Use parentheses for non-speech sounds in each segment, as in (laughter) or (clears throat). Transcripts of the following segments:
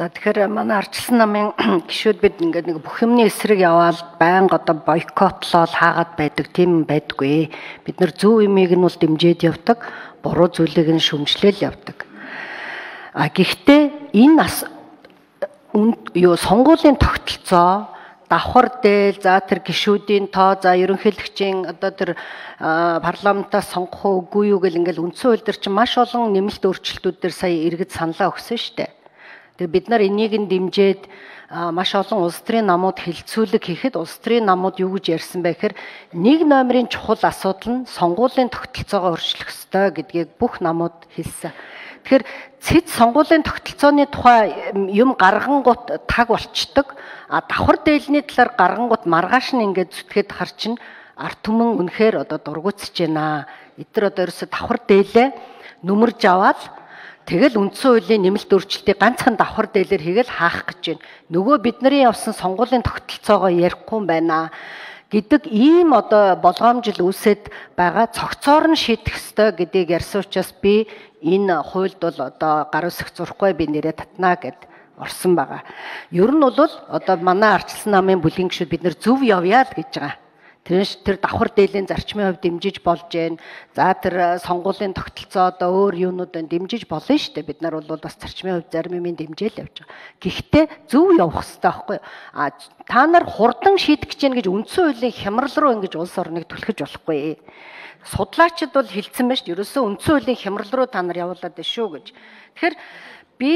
За тэгэхээр манай арчилсан намын (clears throat) гишүүд бид ингээд нэг бүх юмны эсрэг яваад байнга одоо бойкотлол хаагаад байдаг тийм байдгүй. Бид нар зөв юмыг нь бол дэмжиж явдаг, буруу зүйлийг нь шүмжлэл явдаг. А гэхдээ энэ нас юу сонгуулийн тогтолцоо давхар дээл за тэр гişүүдийн тоо за ерөнхийлөгчийн одоо тэр парламентаас сонгох үгүй юу гэл ингээл үндсэн хууль дээр чинь маш олон нэмэлт өөрчлөлтүүд дээр сая иргэд саналаа өгсөн шүү дээ. Тэгээ бид нар энийг нь дэмжиж маш олон улс төрийн намууд хилцүүлэг хийхэд улс төрийн намууд юу гэж ярьсан бэ гэхээр нэг номерын чухал асуудал нь сонгуулийн тогтолцоогоо өөрчлөх ёстой гэдгийг бүх намууд хэлсэн. Тэгэхээр цэд сонгуулийн тогтолцооны тухай юм гаргангууд таг болчдөг. А давхар дээлний талаар гаргангууд маргааш нь ингээд зүтгэхэд хар чинь арт түмэн үнэхээр одоо дургуутсэж байна. Эдгээр одоо ерөөсө давхар дээлээ нүмерж аваад Тэгэл үндсэн хуулийн нэмэлт өөрчлөлтийг ганцхан давхар дээлэр хийгээл хаах гэж байна. Нөгөө бидний явсан сонгуулийн тогтолцоогоо ярихгүй юм байна гэдэг ийм одоо болгоомжил үүсэт байгаа цогцоор нь шийдэх ёстой гэдгийг ярьсан учраас би энэ хуульд бол одоо гар үсэх зурхгүй би нэрээ татнаа гэд орсон байгаа. Ер нь бол одоо манай арчилсан намын бүлгийн гишүүд бид нэр зөв явъя л гэж байгаа. Тэр тэр давхар дээлийн зарчмын хувьд дэмжиж болж гэн. За тэр э, сонгуулийн тогтолцоо одоо өөр юунуудад дэмжиж болно шүү дээ. Бид нар бол бас зарчмын хувьд зарим юм дэмжээл явж байгаа. Гэхдээ зөв явах хэрэгтэй байхгүй юу? А та нар хурдан шийдэх гэж гэж үндсэн хуулийн хямрал руу ингэж улс орныг түлхэж болохгүй. Судлаачид бол хэлсэн байж ерөөсөө үндсэн хуулийн хямрал руу та нар явуулаад байна шүү гэж. Тэгэхээр би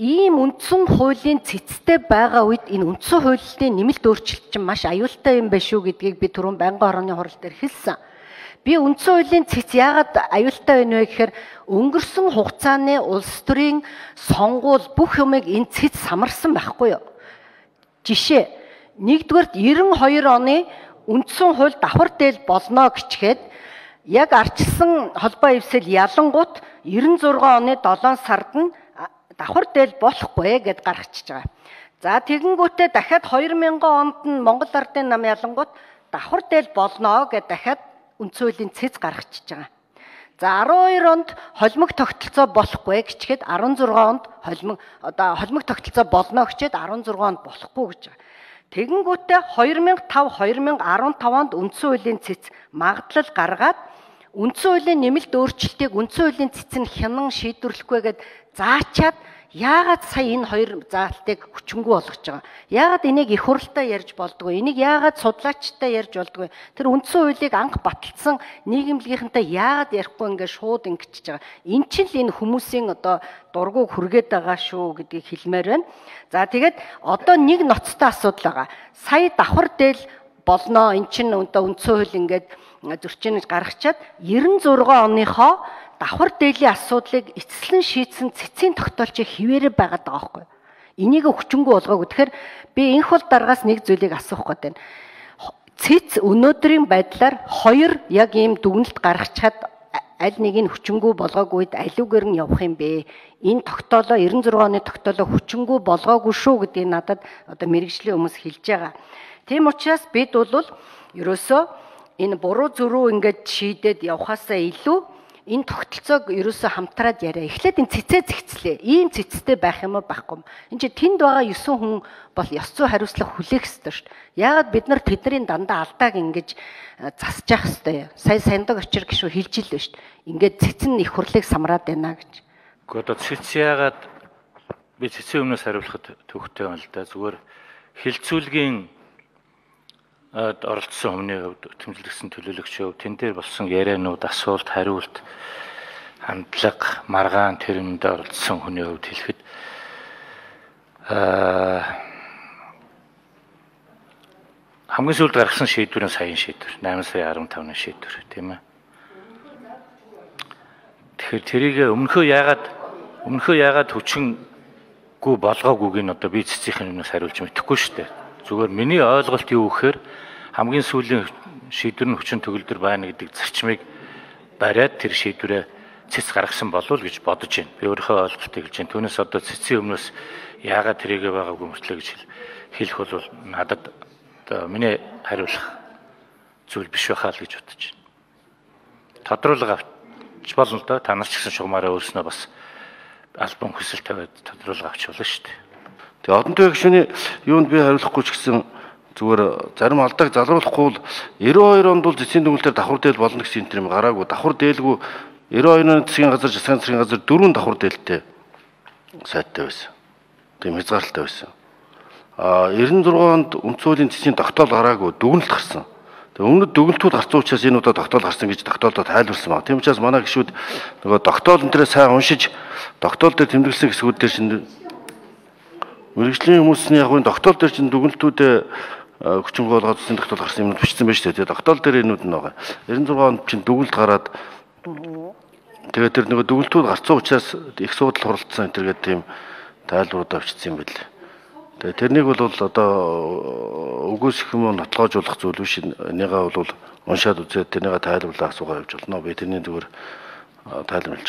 ийм үндсэн хуулийн цэцтэй байгаа үед энэ үндсэн хуулийн нэмэлт өөрчлөлт чинь маш аюултай юм байна шүү гэдгийг би түрүүн байнгын орны хурал дээр хэлсэн. Би үндсэн хуулийн цэц яагаад аюултай байна вэ гэхээр өнгөрсөн хугацааны улс төрийн сонгуул бүх юмыг энэ цэц самарсан байхгүй юу? Жишээ нэгдүгээрт 92 оны үндсэн хууль давхар дээл болно гэчгээд яг арчилсан холбоо эвсэл ялангуут 96 оны 7 сард нь давхар дээл болохгүй гэд гаргачихж байгаа. За тэгэнгүүтээ дахиад 2000 онд нь Монгол Ардын нам ялангууд давхар дээл болно гэд дахиад үндсөлийн цэц гаргачихж байгаа. За 12 онд холимог тогтолцоо болохгүй гэчихэд 16 онд холимог одоо холимог тогтолцоо болно гэчихэд 16 онд болохгүй гэж байгаа. Тэгэнгүүтээ 2005 2015 онд үндсэн хуулийн цэц магадлал гаргаад үндсэн хуулийн нэмэлт өөрчлөлтийг үндсэн хуулийн цэцэн хянан шийдвэрлэхгүйгээд заачаад яагаад сая энэ хоёр заалтыг хүчингү болгож байгаа. Яагаад энийг их хурлаа ярьж болдгоо. Энийг яагаад судлаачтай ярьж болдгоо. Тэр үндсэн хуулийг анх баталсан нийгэмлэгийнхэнтэй яагаад ярихгүй ингээд шууд ингэчихэж байгаа. Эн чинь л энэ хүмүүсийн одоо дургуг хүргээд байгаа шүү гэдгийг хэлмээр байна. За тэгээд одоо нэг ноцтой асуудал байгаа. Сая давхар дээл болно. Эн чинь одоо үндсэн хууль ингээд зөрчинөж гаргачаад 96 оныхоо давхар дээлийн асуудлыг эцэслэн шийдсэн цэцгийн тогтоолчийг хിവэрэ байгаад байгаа байхгүй. Энийг өчнгөө болгоогүй. Тэгэхээр би энх бол дараагаас нэг зүйлийг асуух гээд байна. Цэц өнөөдрийн байдлаар хоёр яг ийм дүгнэлт гаргачаад аль нэг нь хүчингү болгоогүйд аливаар нь явах юм бэ? Энэ тогтоолоо 96 оны тогтоолоо хүчингү болгоогүй шүү гэдгийг надад одоо мэрэгжлийн хүмүүс хэлж байгаа. Тийм учраас бид бол ерөөсөө энэ буруу зөрүү ингээд шийдээд явхаасаа илүү энэ тогтолцоог ерөөсөө хамтраад яриа. Эхлээд энэ цэцээ зэгцлээ. Ийм цэцтэй байх юм уу байхгүй юм. Энд чинь тэнд байгаа 9 хүн бол ёс зүй хариуцлага хүлээх ёстой шүү дээ. Яагаад бид нар тэдний дандаа алдааг ингэж засаж явах ёстой юм. Сая сандаг очир гişүү хэлж ил шүү дээ. Ингээд цэцэн их хурлыг самраад байна гэж. Гэхдээ одоо цэц яагаад би цэцэн өмнөөс хариулахад төвхтэй байна л да. Зүгээр хилцүүлгийн оролцсон хүмүүний хувьд тэмдэглэсэн төлөөлөгчийн хувьд тэн дээр болсон ярианууд, асуулт, хариулт, хандлага, маргаан тэрэмд оролцсон хүний хувьд хэлэхэд аа хамгийн сүүлд гаргасан шийдвэр нь саяын шийдвэр 8 сая 15-ны шийдвэр тийм ээ. Тэгэхээр тэрийг өмнөхөө яагаад өмнөхөө яагаад хүчингүй болгоогүйг нь одоо би цэцгийн өмнөөс хариулж мэдэхгүй шүү дээ. Зүгээр миний ойлголт юу гэхээр хамгийн сүүлийн шийдвэр нь хүчин төгөлдөр байна гэдэг зарчмыг бариад тэр шийдвэрээ цэц гаргасан болов уу гэж бодож байна. Би өөрийнхөө ойлголтыг хэлж байна. Түүнээс одоо цэцийн өмнөөс яагаад тэрийгэ байгаагүй мөртлөө гэж хэлэх бол надад одоо миний хариулах зүйл биш байхаа л гэж бодож байна. Тодруулга авч болно л доо. Та нар ч гэсэн шугамаараа өөрснөө бас альбом хүсэл тавиад тодруулга авч болно шүү дээ. Тэгээ одон төвийн гишүүний юунд би хариулахгүй ч гэсэн зүгээр зарим алдааг залруулахгүй бол 92 онд бол зэцийн дүнэлтээр давхар дээл болно гэсэн энэ юм гараагүй давхар дээлгүй 92 оны засгийн газар засгийн засгийн газар дөрвөн давхар дээлтэй сайттай байсан. Тийм хязгаарлалтай байсан. А 96 онд үндсүүлийн цэцгийн тогтоол гараагүй дүгнэлт гарсан. Тэгээ өмнөд дүгнэлтүүд гарсан учраас энэ удаа тогтоол гарсан гэж тогтоолдоо тайлбарсан баг. Тийм учраас манай гишүүд нөгөө тогтоол энэ төрөө сайн уншиж тогтоол дээр тэмдэглэсэн хэсгүүд дээр чинь мэрэгжлийн хүмүүсийн яг энэ тогтоол дээр чинь дүгнэлтүүдээ хүчин болгоод үсэн тогтоол гарсан юмуд бичсэн байж тээ. Тогтоол дээр энүүд нь байгаа. 96 онд чинь дүгнэлт гараад тэгээд тэр нөгөө дүгнэлтүүд гарсан учраас их суудал хуралдсан энэ төргээд тийм тайлбарууд авчирсан юм байл. Тэгээ тэрнийг бол одоо өгөөсөх юм нотлоожуулах зүйл биш. Энийгээ бол уншаад үзээд тэрнийг тайлбарлаа асуугаа явж болно. Би тэрний зүгээр тайлбарлаж